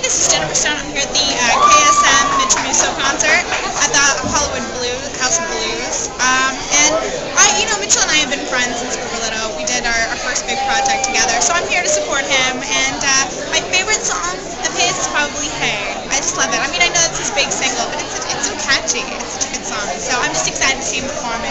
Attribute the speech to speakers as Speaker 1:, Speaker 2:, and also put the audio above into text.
Speaker 1: This is Jennifer Stone. I'm here at the uh, KSM Mitch Musso concert at the Hollywood Blues House of Blues. Um, and I, you know, Mitchel and I have been friends since we were little. We did our, our first big project together, so I'm here to support him. And uh, my favorite song of his is probably "Hey." I just love it. I mean, I know it's his big single, but it's it's so catchy. It's such a good song. So I'm just excited to see him perform. it.